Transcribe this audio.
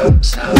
So.